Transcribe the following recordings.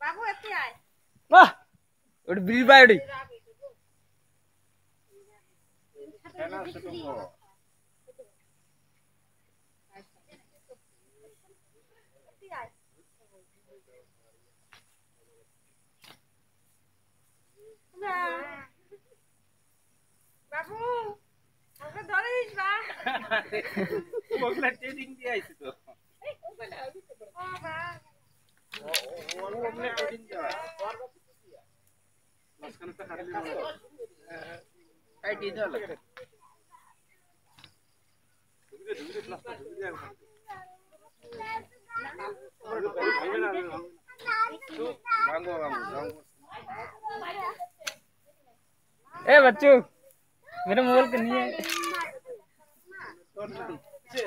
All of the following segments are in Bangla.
বাবু এতে আয় Wah. Udah beli bayar deh. এতে আয় না। বাবু ওকে ধরিস বা ওগুলা ট্রেনিং দিয়ে আইছি তো ট্রেনিং দেওয়া মাঝখানে তো হারলি কাটি দেওয়া লাগে ভাঙবো ভাঙবো ভাঙবো Eh बच्चू मेरा मोबाइल के नहीं है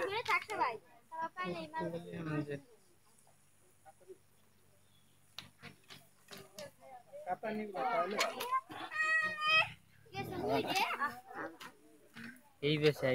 ঘুরে থাকতে ভাই তারপর নেই মাল यही वैसे है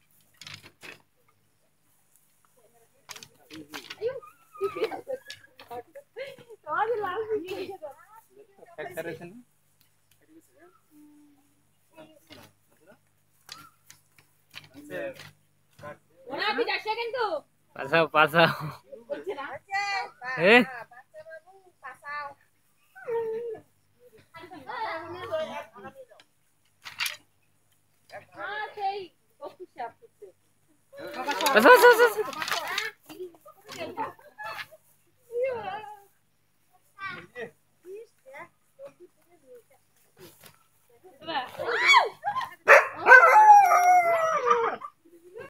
এখানে পাসাও পাসাও পাসাও